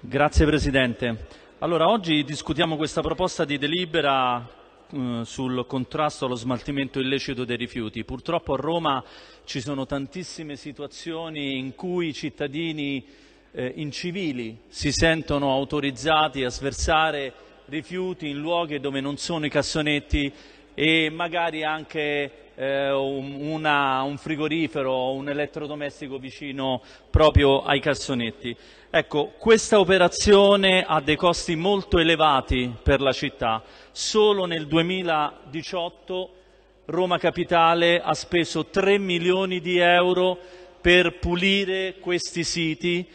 Grazie Presidente. Allora, oggi discutiamo questa proposta di delibera eh, sul contrasto allo smaltimento illecito dei rifiuti. Purtroppo a Roma ci sono tantissime situazioni in cui i cittadini eh, incivili si sentono autorizzati a sversare rifiuti in luoghi dove non sono i cassonetti e magari anche eh, una, un frigorifero o un elettrodomestico vicino proprio ai cassonetti. Ecco, questa operazione ha dei costi molto elevati per la città. Solo nel 2018 Roma Capitale ha speso 3 milioni di euro per pulire questi siti,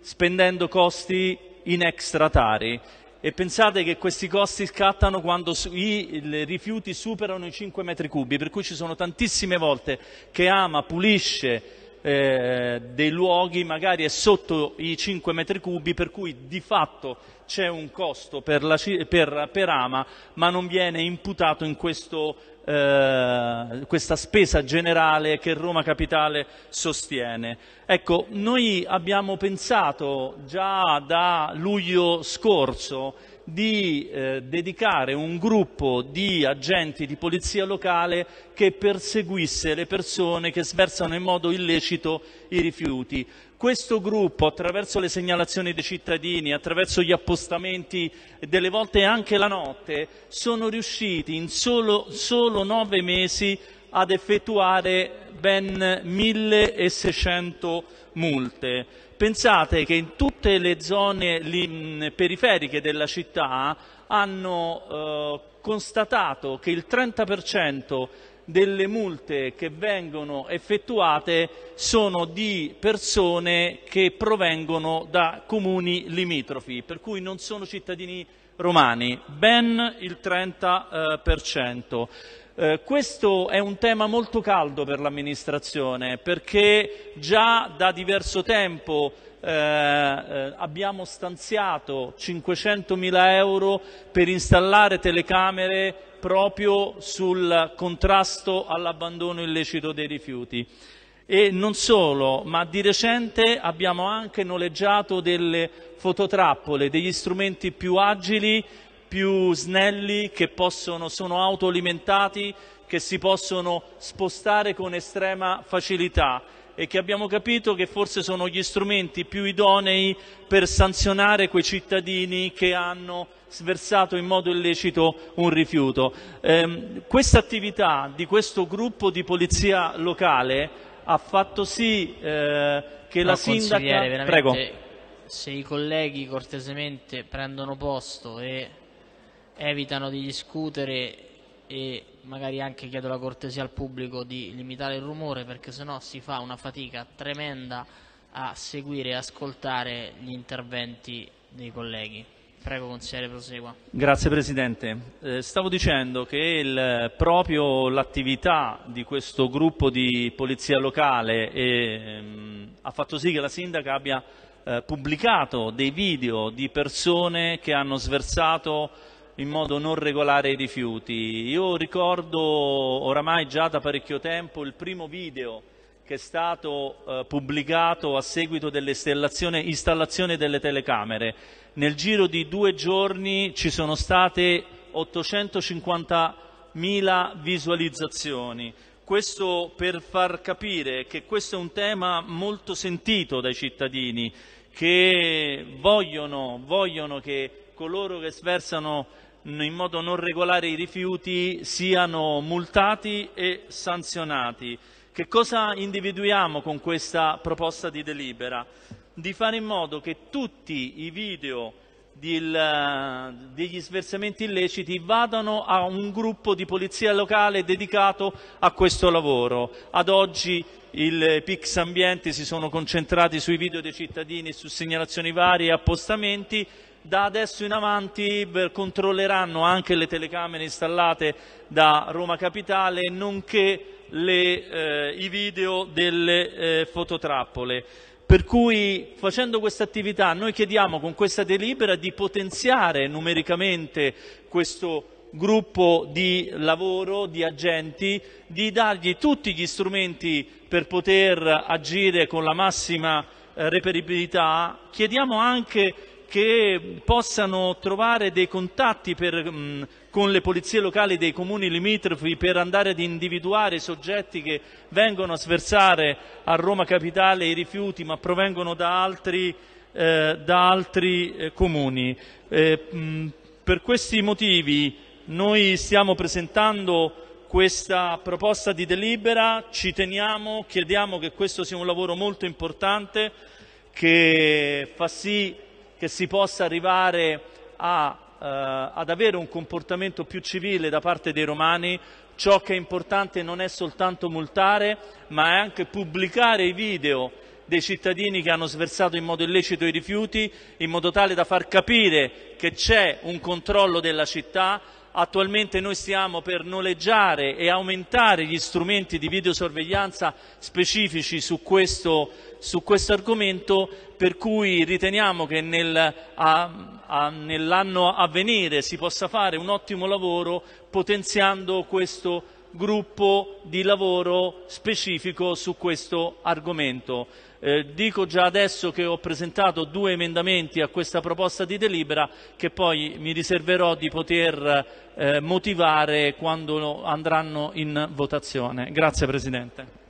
spendendo costi in extratari e pensate che questi costi scattano quando i rifiuti superano i 5 metri cubi, per cui ci sono tantissime volte che Ama pulisce eh, dei luoghi, magari è sotto i 5 metri cubi, per cui di fatto c'è un costo per, la, per, per Ama, ma non viene imputato in questo eh, questa spesa generale che Roma Capitale sostiene. Ecco, noi abbiamo pensato già da luglio scorso di eh, dedicare un gruppo di agenti di polizia locale che perseguisse le persone che sversano in modo illecito i rifiuti. Questo gruppo, attraverso le segnalazioni dei cittadini, attraverso gli appostamenti, delle volte anche la notte, sono riusciti in solo, solo nove mesi ad effettuare ben 1600 multe. Pensate che in tutte le zone periferiche della città hanno eh, constatato che il 30% delle multe che vengono effettuate sono di persone che provengono da comuni limitrofi, per cui non sono cittadini romani, ben il 30%. Eh, questo è un tema molto caldo per l'amministrazione perché già da diverso tempo eh, eh, abbiamo stanziato 500.000 euro per installare telecamere proprio sul contrasto all'abbandono illecito dei rifiuti. E non solo, ma di recente abbiamo anche noleggiato delle fototrappole, degli strumenti più agili, più snelli, che possono, sono autoalimentati, che si possono spostare con estrema facilità e che abbiamo capito che forse sono gli strumenti più idonei per sanzionare quei cittadini che hanno sversato in modo illecito un rifiuto. Eh, questa attività di questo gruppo di polizia locale ha fatto sì eh, che la sindaca... Prego. Se i colleghi cortesemente prendono posto e evitano di discutere e magari anche chiedo la cortesia al pubblico di limitare il rumore perché sennò si fa una fatica tremenda a seguire e ascoltare gli interventi dei colleghi. Prego consigliere prosegua. Grazie Presidente. Eh, stavo dicendo che il, proprio l'attività di questo gruppo di polizia locale ehm, ha fatto sì che la sindaca abbia eh, pubblicato dei video di persone che hanno sversato in modo non regolare i rifiuti. Io ricordo oramai già da parecchio tempo il primo video che è stato eh, pubblicato a seguito dell'installazione delle telecamere. Nel giro di due giorni ci sono state 850.000 visualizzazioni. Questo per far capire che questo è un tema molto sentito dai cittadini che vogliono, vogliono che coloro che sversano in modo non regolare i rifiuti siano multati e sanzionati. Che cosa individuiamo con questa proposta di delibera? Di fare in modo che tutti i video del, degli sversamenti illeciti vadano a un gruppo di polizia locale dedicato a questo lavoro. Ad oggi i PIX ambienti si sono concentrati sui video dei cittadini, su segnalazioni varie e appostamenti, da adesso in avanti controlleranno anche le telecamere installate da Roma Capitale, nonché le, eh, i video delle eh, fototrappole. Per cui facendo questa attività noi chiediamo con questa delibera di potenziare numericamente questo gruppo di lavoro, di agenti, di dargli tutti gli strumenti per poter agire con la massima eh, reperibilità. Chiediamo anche che possano trovare dei contatti per, mh, con le polizie locali dei comuni limitrofi per andare ad individuare i soggetti che vengono a sversare a Roma Capitale i rifiuti ma provengono da altri, eh, da altri eh, comuni. Eh, mh, per questi motivi noi stiamo presentando questa proposta di delibera, ci teniamo, chiediamo che questo sia un lavoro molto importante che fa sì che si possa arrivare a, eh, ad avere un comportamento più civile da parte dei romani. Ciò che è importante non è soltanto multare, ma è anche pubblicare i video dei cittadini che hanno sversato in modo illecito i rifiuti, in modo tale da far capire che c'è un controllo della città, Attualmente noi stiamo per noleggiare e aumentare gli strumenti di videosorveglianza specifici su questo, su questo argomento, per cui riteniamo che nel, nell'anno a venire si possa fare un ottimo lavoro potenziando questo gruppo di lavoro specifico su questo argomento. Eh, dico già adesso che ho presentato due emendamenti a questa proposta di delibera che poi mi riserverò di poter eh, motivare quando andranno in votazione. Grazie Presidente.